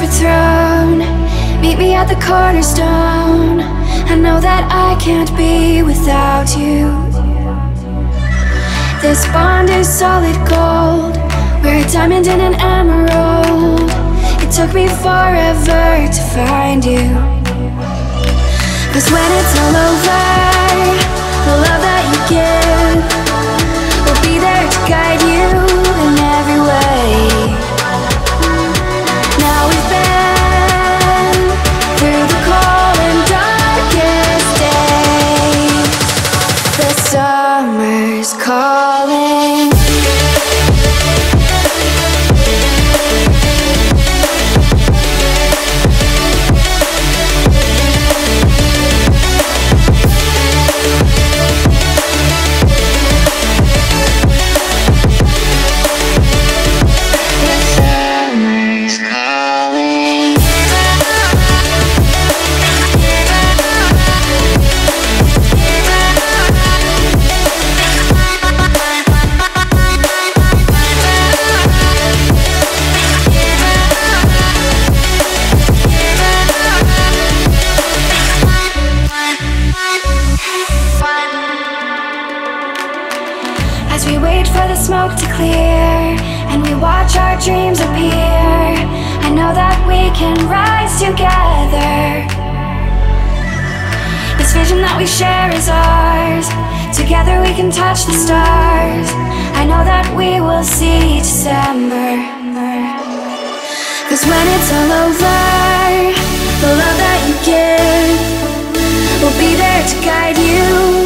overthrown. Meet me at the cornerstone. I know that I can't be without you. This bond is solid gold. We're a diamond and an emerald. It took me forever to find you. Cause when it's all over The love that you give Will be there to guide you over, the love that you give will be there to guide you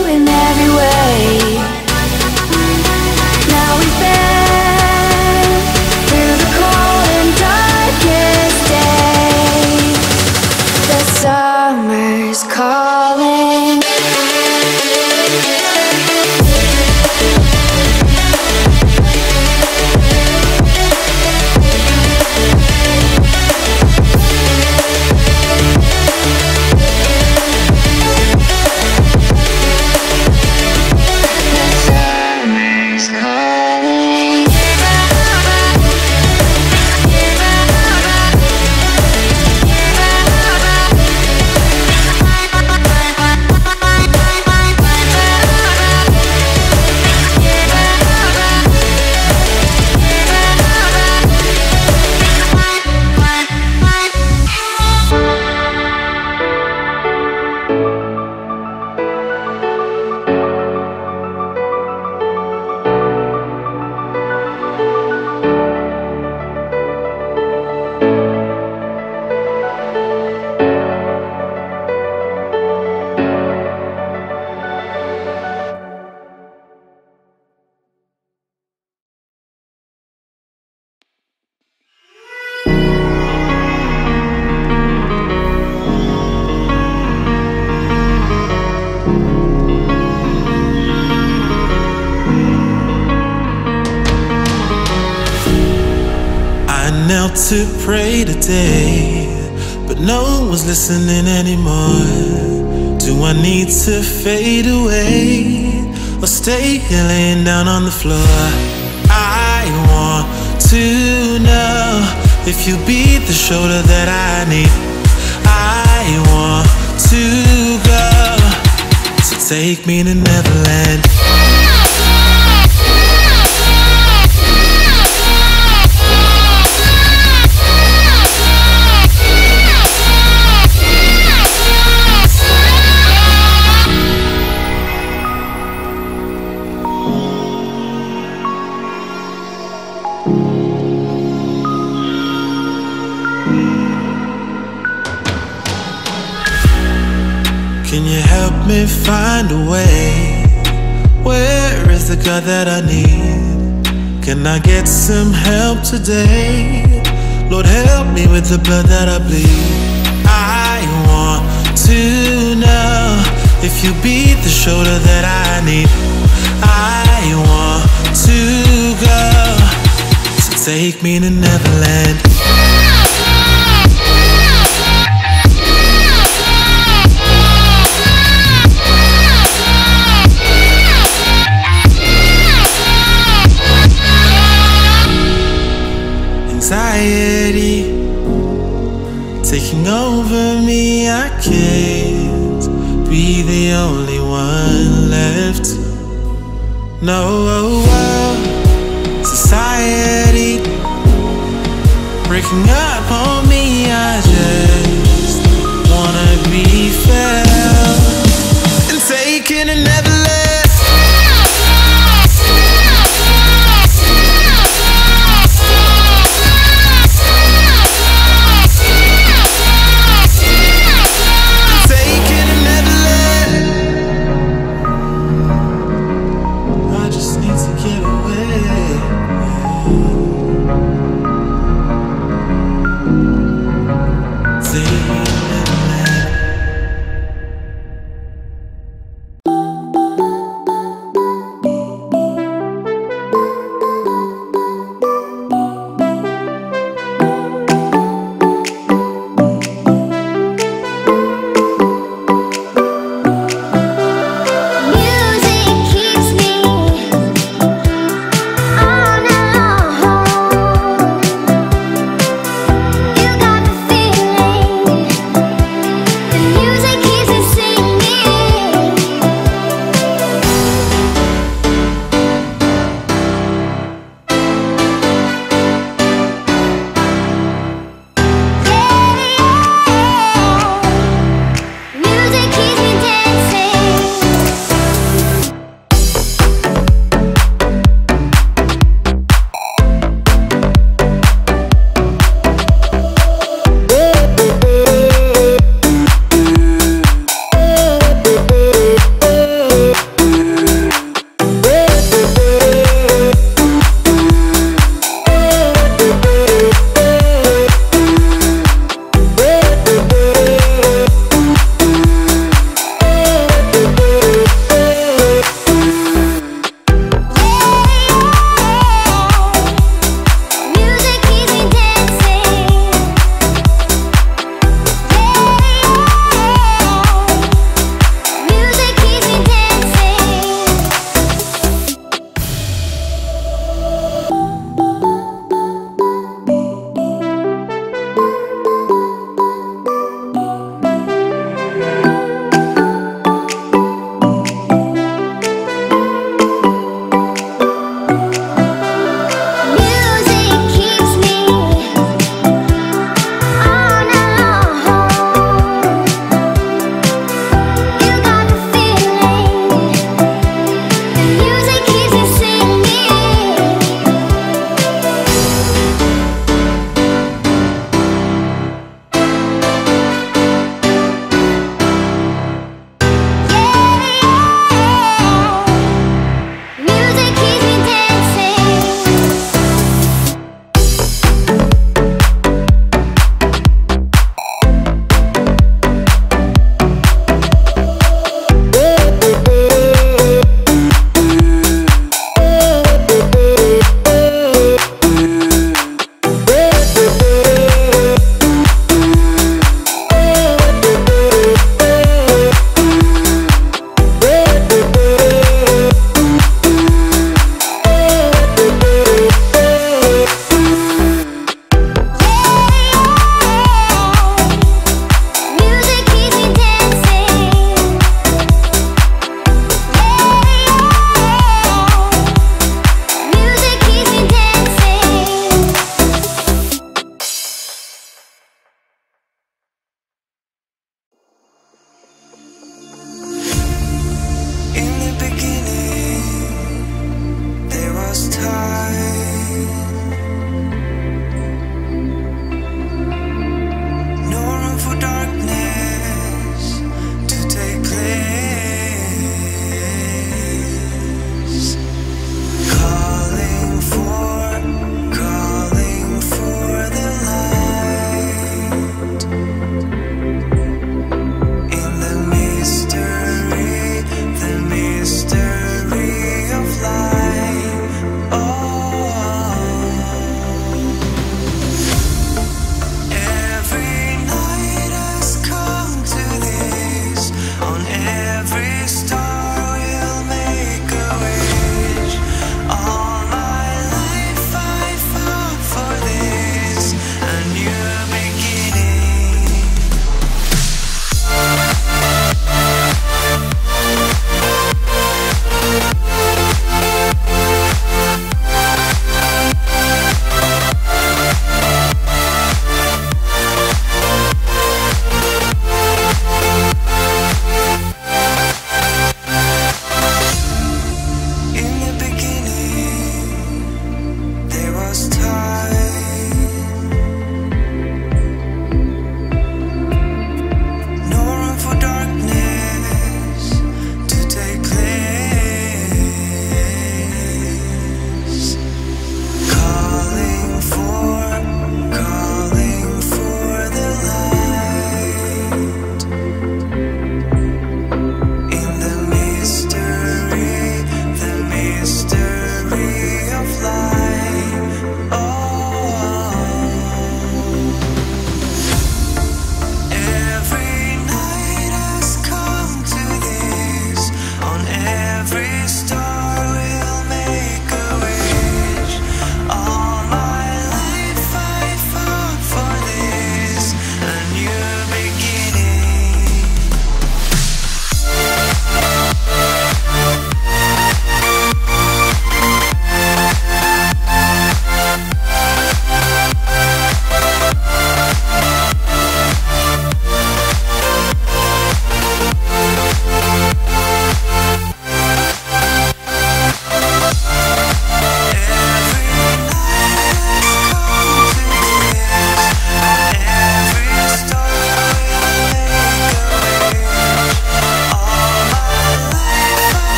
listening anymore. Do I need to fade away or stay here laying down on the floor? I want to know if you be the shoulder that I need. I want to go, so take me to Neverland. Find a way? Where is the God that I need? Can I get some help today? Lord, help me with the blood that I bleed. I want to know if you be the shoulder that I need. I want to go, so take me to Neverland. No,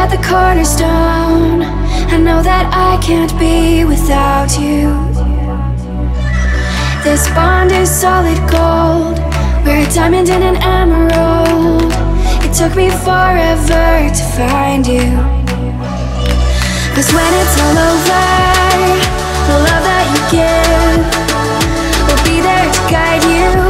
at the cornerstone. I know that I can't be without you. This bond is solid gold. We're a diamond and an emerald. It took me forever to find you. Cause when it's all over, the love that you give will be there to guide you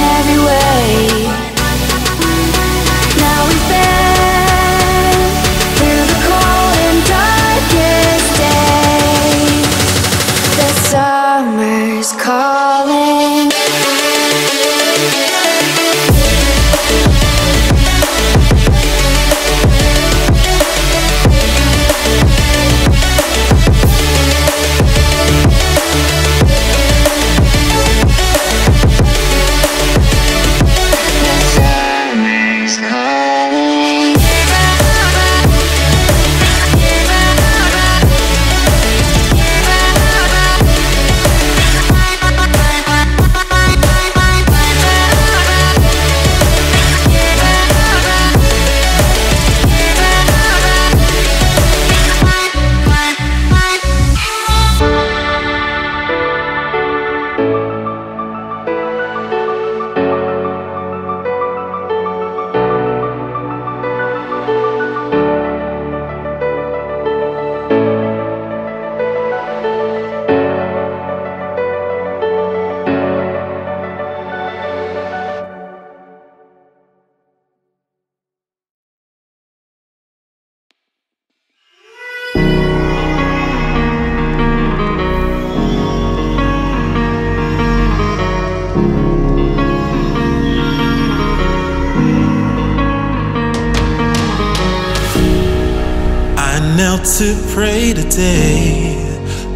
knelt to pray today,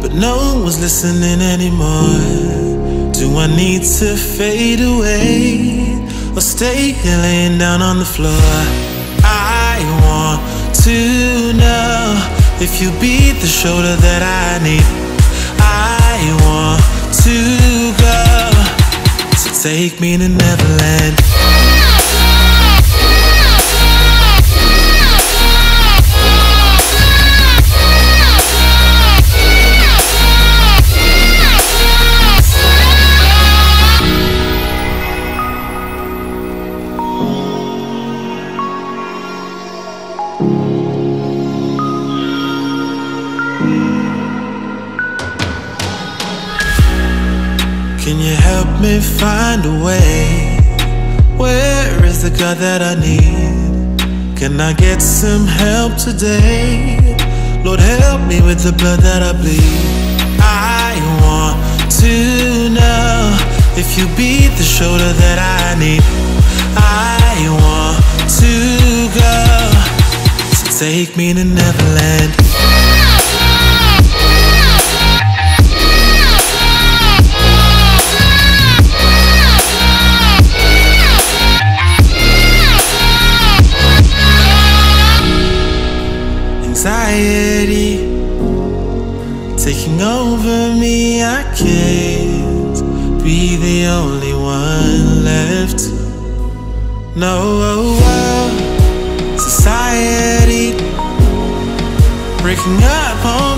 but no one was listening anymore. Do I need to fade away or stay here laying down on the floor? I want to know if you be the shoulder that I need. I want to go, so take me to Neverland. Can you help me find a way? Where is the God that I need? Can I get some help today? Lord, help me with the blood that I bleed. I want to know if you be the shoulder that I need. I want to go. So take me to Neverland. No, oh. society breaking up on